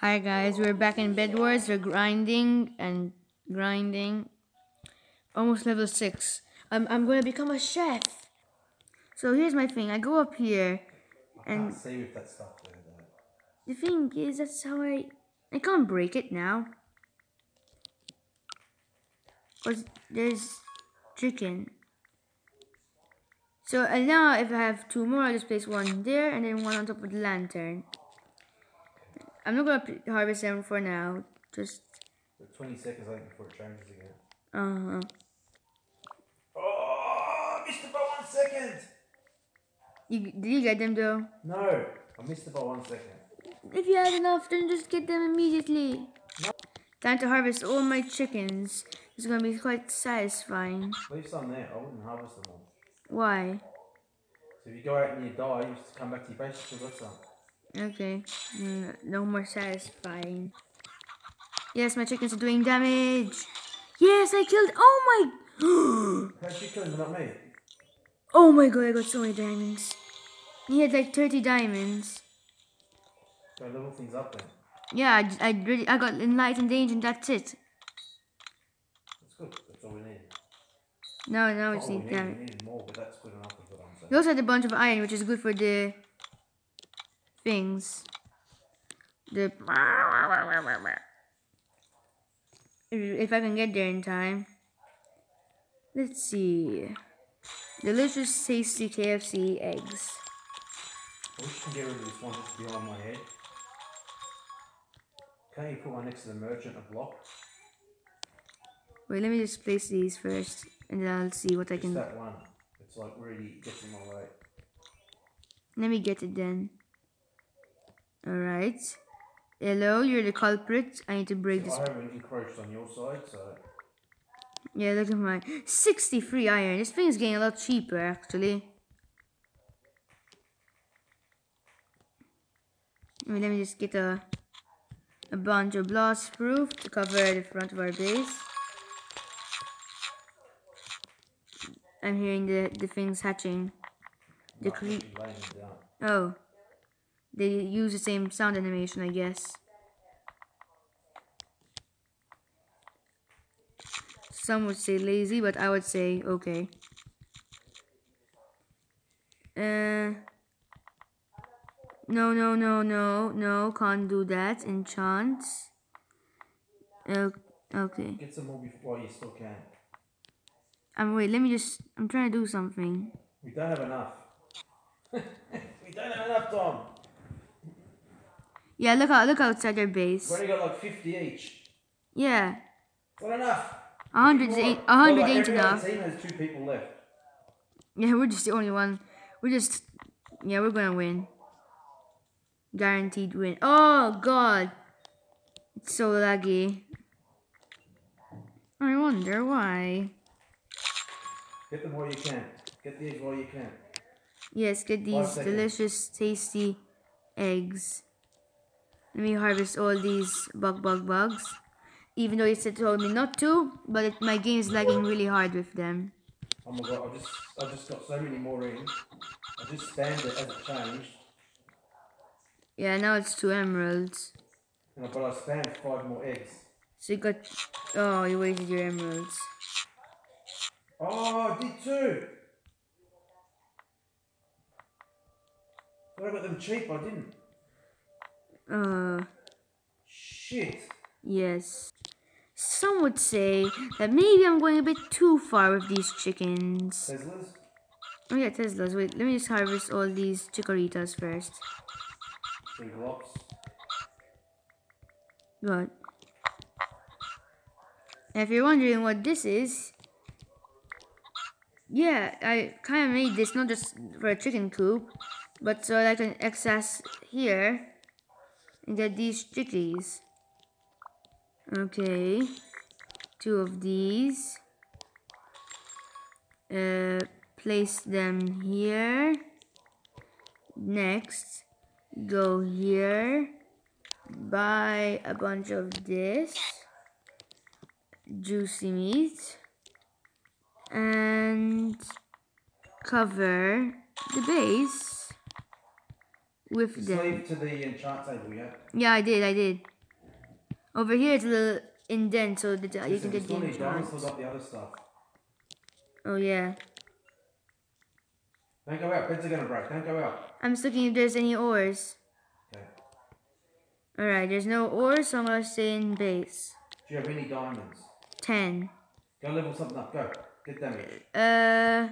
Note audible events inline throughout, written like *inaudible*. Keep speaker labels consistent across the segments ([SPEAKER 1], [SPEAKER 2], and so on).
[SPEAKER 1] Hi guys, we're back in Bed Wars. We're grinding and grinding. Almost level 6. I'm, I'm gonna become a chef. So here's my thing. I go up here and
[SPEAKER 2] Can't see with that stuff
[SPEAKER 1] the thing is that's how I I can't break it now. Cause there's chicken. So and now if I have two more, I'll just place one there and then one on top of the lantern. I'm not gonna harvest them for now. Just
[SPEAKER 2] So 20 seconds I think before it changes again.
[SPEAKER 1] uh huh.
[SPEAKER 2] Oh, I missed it by one second.
[SPEAKER 1] You did you get them though?
[SPEAKER 2] No, I missed it by one second.
[SPEAKER 1] If you had enough, then just get them immediately. Time to harvest all my chickens. It's gonna be quite satisfying.
[SPEAKER 2] Leave some there. I wouldn't harvest them all.
[SPEAKER 1] Why?
[SPEAKER 2] So if you go out and you die, you just come back to your base. Still got some.
[SPEAKER 1] Okay, mm, no more satisfying. Yes, my chickens are doing damage. Yes, I killed. Oh my!
[SPEAKER 2] How'd you kill them, not me?
[SPEAKER 1] Oh my god, I got so many diamonds. He had like 30 diamonds.
[SPEAKER 2] Go level things up then.
[SPEAKER 1] Yeah, I really, I got enlightened and that's it.
[SPEAKER 2] That's good. That's all we need.
[SPEAKER 1] No, no, it's
[SPEAKER 2] Not all we
[SPEAKER 1] need
[SPEAKER 2] need. We need more, but that's good enough. Is what I'm saying.
[SPEAKER 1] We also had a bunch of iron, which is good for the things. The if I can get there in time. Let's see. Delicious, tasty KFC eggs.
[SPEAKER 2] I wish you can get rid of this one just behind my head. Can't you put one next to the merchant a block?
[SPEAKER 1] Wait, let me just place these first, and then I'll see what I can.
[SPEAKER 2] that one. It's like really gets in my way.
[SPEAKER 1] Let me get it then. Alright. Hello, you're the culprit. I need to break this
[SPEAKER 2] I haven't encroached on your side, so
[SPEAKER 1] Yeah, look at my 63 iron. This thing is getting a lot cheaper actually. I mean, let me just get a a bunch of blast proof to cover the front of our base. I'm hearing the the things hatching. The
[SPEAKER 2] not
[SPEAKER 1] cre-
[SPEAKER 2] actually laying them down.
[SPEAKER 1] oh, they use the same sound animation, I guess. Some would say lazy, but I would say okay. Uh, no, no, no, no, no, can't do that. Enchant. Uh, okay.
[SPEAKER 2] Get some more before you still can.
[SPEAKER 1] Um, wait, let me just. I'm trying to do something.
[SPEAKER 2] We don't have enough. *laughs* we don't have enough, Tom.
[SPEAKER 1] Yeah, look out, look outside their base.
[SPEAKER 2] We've
[SPEAKER 1] base.
[SPEAKER 2] only got like 50 each.
[SPEAKER 1] Yeah,
[SPEAKER 2] Not enough.
[SPEAKER 1] a hundred ain't a hundred ain't enough.
[SPEAKER 2] team has two people left.
[SPEAKER 1] Yeah, we're just the only one. We're just. Yeah, we're gonna win. Guaranteed win. Oh, God. It's so laggy. I wonder why.
[SPEAKER 2] Get them while you can. Get these eggs while you can.
[SPEAKER 1] Yes, get these delicious, tasty eggs. Let me harvest all these bug bug bugs. Even though it said told me not to, but it, my game is lagging really hard with them.
[SPEAKER 2] Oh my god, I just I just got so many more in. I just spammed it as it changed.
[SPEAKER 1] Yeah, now it's two emeralds.
[SPEAKER 2] I, but I spammed five more eggs.
[SPEAKER 1] So you got. Oh, you wasted your emeralds.
[SPEAKER 2] Oh, I did too. But I got them cheap, I didn't.
[SPEAKER 1] Uh.
[SPEAKER 2] Shit.
[SPEAKER 1] Yes. Some would say that maybe I'm going a bit too far with these chickens.
[SPEAKER 2] Teslas?
[SPEAKER 1] Oh yeah, Teslas. Wait, let me just harvest all these chicoritas first.
[SPEAKER 2] Three blocks.
[SPEAKER 1] If you're wondering what this is, yeah, I kind of made this not just for a chicken coop, but so that I can access here get these chickies. Okay, two of these. Uh, place them here. Next, go here buy a bunch of this juicy meat and cover the base with them.
[SPEAKER 2] Slave to the enchant table, yeah?
[SPEAKER 1] Yeah, I did, I did. Over here it's a little indent so that uh, you can get the
[SPEAKER 2] still need diamonds,
[SPEAKER 1] enchants.
[SPEAKER 2] still got the other stuff.
[SPEAKER 1] Oh yeah.
[SPEAKER 2] Don't go out, beds are gonna break, don't go out.
[SPEAKER 1] I'm just looking if there's any ores.
[SPEAKER 2] Okay.
[SPEAKER 1] Alright, there's no ores, so I'm gonna stay in base.
[SPEAKER 2] Do you have any diamonds?
[SPEAKER 1] 10.
[SPEAKER 2] Go level something up, go. Get damage.
[SPEAKER 1] Uh,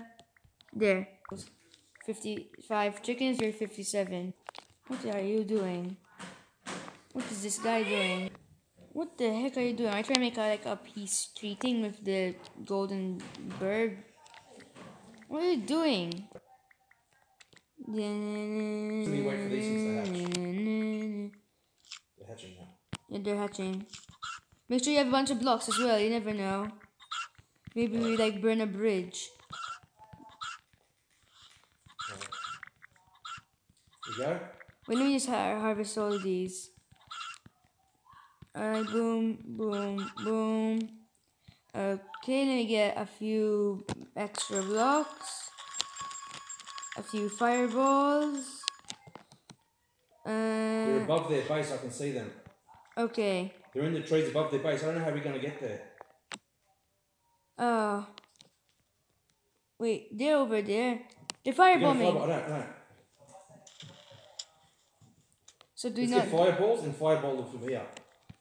[SPEAKER 1] there. 55 chickens, you're 57. What are you doing? What is this guy doing? What the heck are you doing? I try to make a, like a peace treating with the golden bird. What are you doing?
[SPEAKER 2] we wait for these things to They're hatching now.
[SPEAKER 1] Yeah, they're hatching. Make sure you have a bunch of blocks as well, you never know. Maybe we like burn a bridge.
[SPEAKER 2] Go.
[SPEAKER 1] Wait, let me just har- harvest all these. Alright, boom, boom, boom. Okay, let me get a few extra blocks. A few fireballs.
[SPEAKER 2] They're
[SPEAKER 1] Uh,
[SPEAKER 2] above their base, I can see them.
[SPEAKER 1] okay.
[SPEAKER 2] They're in the trees above their base. I don't know how we're gonna get there.
[SPEAKER 1] Oh. Wait, they're over there. They're firebombing.
[SPEAKER 2] fireball- I don't,
[SPEAKER 1] So do
[SPEAKER 2] Let's
[SPEAKER 1] not.
[SPEAKER 2] get fireballs and fireball them from here.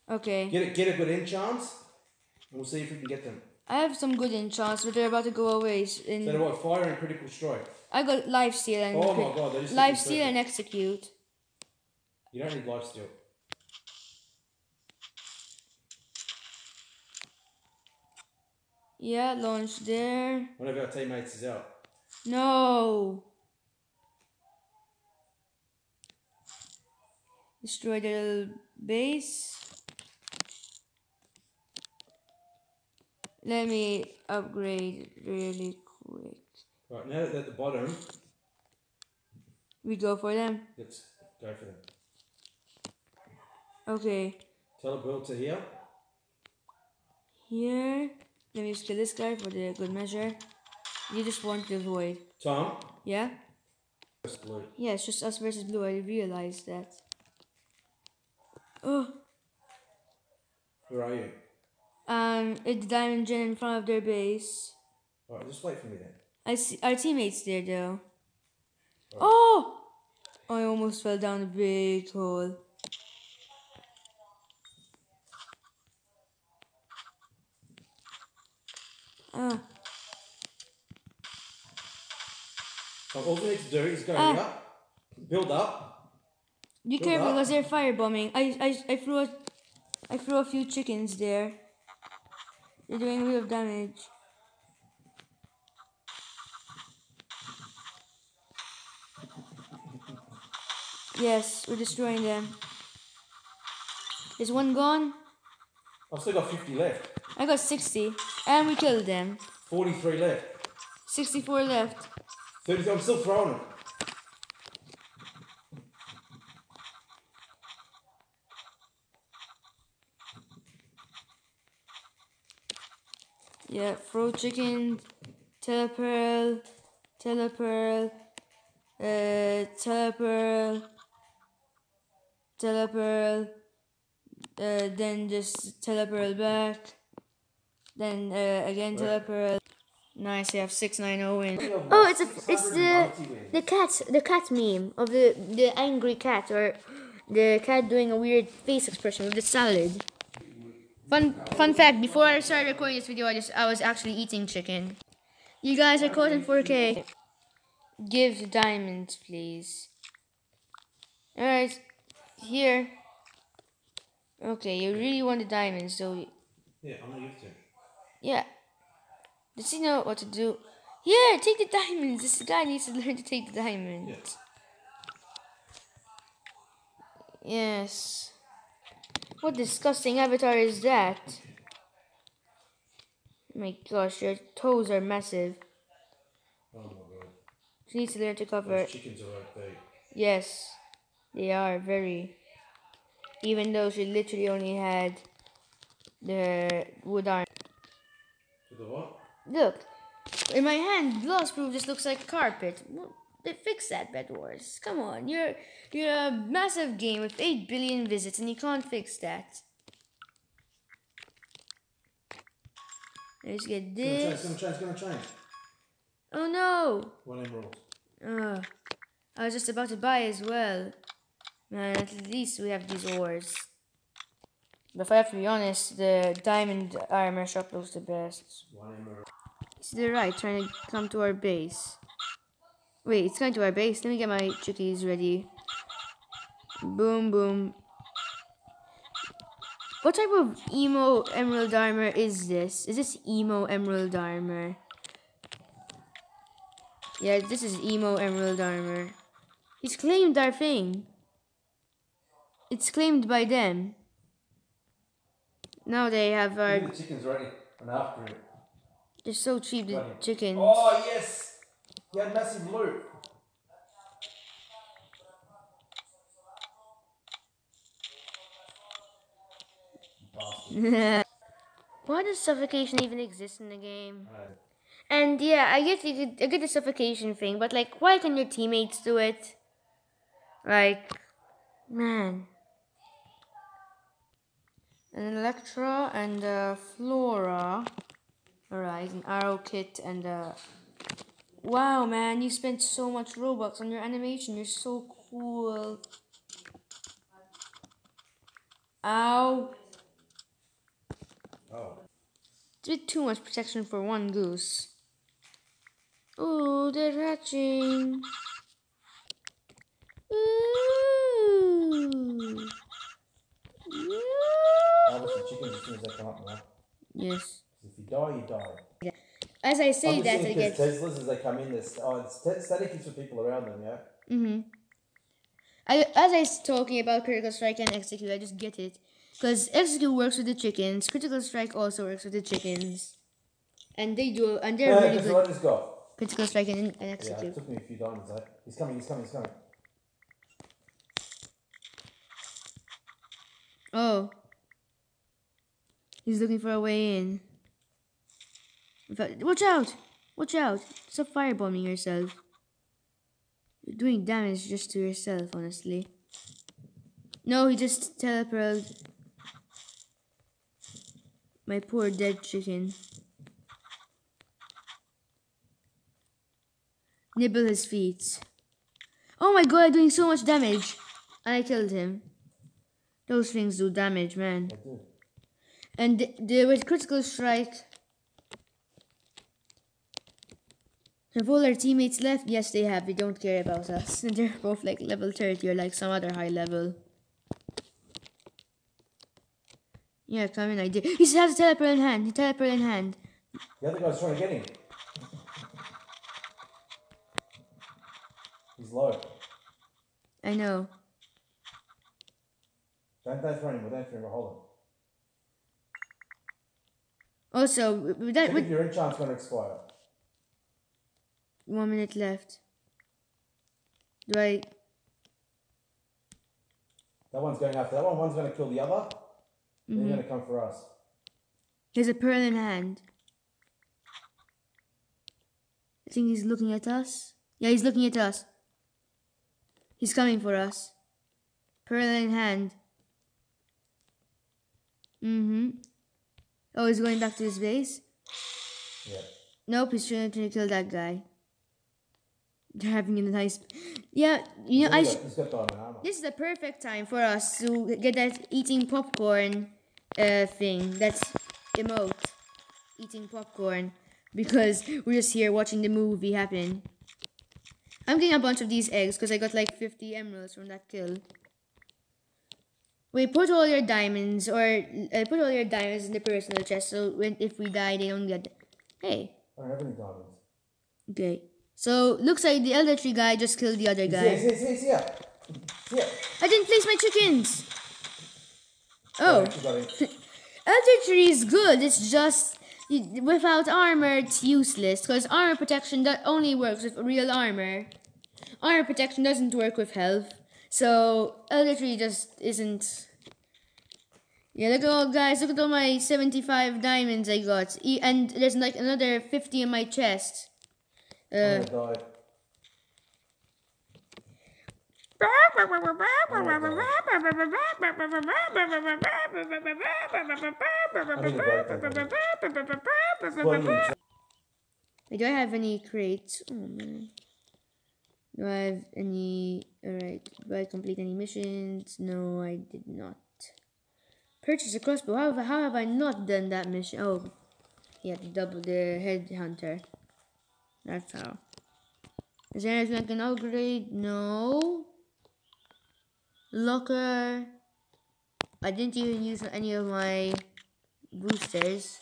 [SPEAKER 1] Okay.
[SPEAKER 2] Get a, get a good enchant, and we'll see if we can get them.
[SPEAKER 1] I have some good enchants, but they're about to go away. s-
[SPEAKER 2] So
[SPEAKER 1] In
[SPEAKER 2] what? Fire and critical strike.
[SPEAKER 1] I got life steal and
[SPEAKER 2] Oh my god, they just
[SPEAKER 1] life steal and execute.
[SPEAKER 2] You don't need life steal.
[SPEAKER 1] Yeah, launch there.
[SPEAKER 2] One of our teammates is out.
[SPEAKER 1] No. Destroy the little base. Let me upgrade really quick.
[SPEAKER 2] Right, now that they're at the bottom,
[SPEAKER 1] We go for them.
[SPEAKER 2] let's go for them.
[SPEAKER 1] Okay.
[SPEAKER 2] Teleport to here.
[SPEAKER 1] Here. Let me just kill this guy for the good measure. You just want the void.
[SPEAKER 2] Tom.
[SPEAKER 1] Yeah?
[SPEAKER 2] Blue.
[SPEAKER 1] Yeah, it's just us versus blue. I realized that. Oh.
[SPEAKER 2] Where are you?
[SPEAKER 1] Um, it's the diamond gen in front of their base.
[SPEAKER 2] Alright, just wait for me then.
[SPEAKER 1] I see our teammates there though. Oh! I almost fell down a big hole. Ah,
[SPEAKER 2] So all we need to do is go
[SPEAKER 1] Ah.
[SPEAKER 2] here, build up.
[SPEAKER 1] Be careful because they're firebombing. I, I, I threw a, I threw a few chickens there. They're doing real damage. Yes, we're destroying them. Is one gone?
[SPEAKER 2] I've still got 50 left.
[SPEAKER 1] I got 60. And we killed them.
[SPEAKER 2] 43 left.
[SPEAKER 1] 64 left.
[SPEAKER 2] 30, I'm still throwing them.
[SPEAKER 1] Yeah, throw chicken, telepearl, telepearl, uh, telepearl, telepearl, uh, then just telepearl back, then uh, again telepearl. Nice, you have six nine zero win. Oh, it's a it's the the cat the cat meme of the the angry cat or the cat doing a weird face expression with the salad. Fun fun fact: Before I started recording this video, I just I was actually eating chicken. You guys are caught in 4K. Give the diamonds, please. All right, here. Okay, you really want the diamonds, so
[SPEAKER 2] Yeah, I'm gonna give it to
[SPEAKER 1] yeah. Does he know what to do? Yeah, take the diamonds. This guy needs to *laughs* learn to take the diamonds. Yes. What disgusting avatar is that? My gosh, your toes are massive.
[SPEAKER 2] Oh my god.
[SPEAKER 1] She needs to learn to cover.
[SPEAKER 2] Those chickens are like big.
[SPEAKER 1] Yes, they are very. Even though she literally only had the wood arm.
[SPEAKER 2] The what?
[SPEAKER 1] Look, in my hand, gloss proof just looks like carpet. Fix that, Bed Wars. Come on, you're you're a massive game with eight billion visits, and you can't fix that. Let's get
[SPEAKER 2] It's gonna
[SPEAKER 1] this.
[SPEAKER 2] it's gonna it's gonna change.
[SPEAKER 1] Oh no!
[SPEAKER 2] One emerald.
[SPEAKER 1] Uh, I was just about to buy as well. Man, at least we have these ores. But if I have to be honest, the diamond armor shop looks the best.
[SPEAKER 2] One emerald.
[SPEAKER 1] It's to the right, trying to come to our base. Wait, it's going to our base. Let me get my chickies ready. Boom, boom. What type of emo emerald armor is this? Is this emo emerald armor? Yeah, this is emo emerald armor. He's claimed our thing. It's claimed by them. Now they have our.
[SPEAKER 2] The chicken's ready. And after it.
[SPEAKER 1] They're so cheap, the chickens.
[SPEAKER 2] Oh yes! Had massive loot. *laughs*
[SPEAKER 1] Why does suffocation even exist in the game?
[SPEAKER 2] Right.
[SPEAKER 1] And yeah, I get you I get the suffocation thing, but like, why can your teammates do it? Like, man. An Electra and a Flora. Alright, an arrow kit and a. Wow, man, you spent so much Robux on your animation. You're so cool. Ow.
[SPEAKER 2] Oh.
[SPEAKER 1] It's a bit too much protection for one goose. Oh, they're hatching. Ooh.
[SPEAKER 2] Chickens as soon as they come up now.
[SPEAKER 1] Yes.
[SPEAKER 2] If you die, you die.
[SPEAKER 1] As I say that, I get.
[SPEAKER 2] Teslas as they come in. There's, oh, it's st- static is for people around them, yeah?
[SPEAKER 1] Mm-hmm. I, as I was talking about Critical Strike and Execute, I just get it. Because Execute works with the chickens, Critical Strike also works with the chickens. And they do, and they're really
[SPEAKER 2] that's what
[SPEAKER 1] good.
[SPEAKER 2] just got.
[SPEAKER 1] Critical Strike and, and
[SPEAKER 2] Yeah, it
[SPEAKER 1] Execute.
[SPEAKER 2] took me a few diamonds, though. He's coming, he's coming, he's coming.
[SPEAKER 1] Oh. He's looking for a way in. Watch out! Watch out! Stop firebombing yourself. You're doing damage just to yourself, honestly. No, he just teleported. My poor dead chicken. Nibble his feet. Oh my god, I'm doing so much damage! And I killed him. Those things do damage, man. And the, the with critical strike. Have all our teammates left? Yes, they have. They don't care about us. And *laughs* they're both like level 30 or like some other high level. Yeah, come in, I did. He has a teleport in hand. He teleport in hand.
[SPEAKER 2] The other guy's trying to get him. He's low.
[SPEAKER 1] I know.
[SPEAKER 2] Don't, don't throw him, don't throw him, hold him.
[SPEAKER 1] Also, that,
[SPEAKER 2] Check if your enchant's going to expire.
[SPEAKER 1] One minute left. Do I?
[SPEAKER 2] That one's going after that one, one's going to kill the other. Then
[SPEAKER 1] Mm-hmm.
[SPEAKER 2] you're going to come for us.
[SPEAKER 1] He has a pearl in hand. I think he's looking at us. Yeah, he's looking at us. He's coming for us. Pearl in hand. Mm-hmm. Oh, he's going back to his base?
[SPEAKER 2] Yeah.
[SPEAKER 1] Nope, he's trying to kill that guy. Having a nice... Yeah, you know, I... Sh-
[SPEAKER 2] got, he's got diamond armor.
[SPEAKER 1] this is the perfect time for us to get that eating popcorn uh, thing. That's emote. Eating popcorn. Because we're just here watching the movie happen. I'm getting a bunch of these eggs because I got like 50 emeralds from that kill. Wait, put all your diamonds or uh, put all your diamonds in the personal chest so when if we die they don't get. Hey,
[SPEAKER 2] I don't have any diamonds.
[SPEAKER 1] okay. So looks like the elder tree guy just killed the other guy.
[SPEAKER 2] he's here, he's here, he's here. He's here.
[SPEAKER 1] I didn't place my chickens. Oh.
[SPEAKER 2] Right, you got him.
[SPEAKER 1] Elder Tree is good. It's just without armor, it's useless because armor protection that only works with real armor. Armor protection doesn't work with health, so Elder Tree just isn't. Yeah, look at all guys. Look at all my seventy-five diamonds I got, and there's like another fifty in my chest. Uh. Wait, do I have any crates? Oh man. Do I have any. Alright. Do I complete any missions? No, I did not. Purchase a crossbow. How have, how have I not done that mission? Oh, yeah, double the headhunter. That's how. Is there anything I can upgrade? No. Locker. I didn't even use any of my boosters.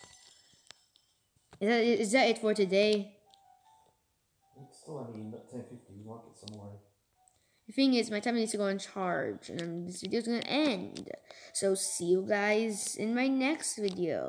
[SPEAKER 1] Is that, is that it for today?
[SPEAKER 2] It's still only not 10.50, you might get some more.
[SPEAKER 1] The thing is, my time needs to go on charge, and this video is gonna end. So, see you guys in my next video.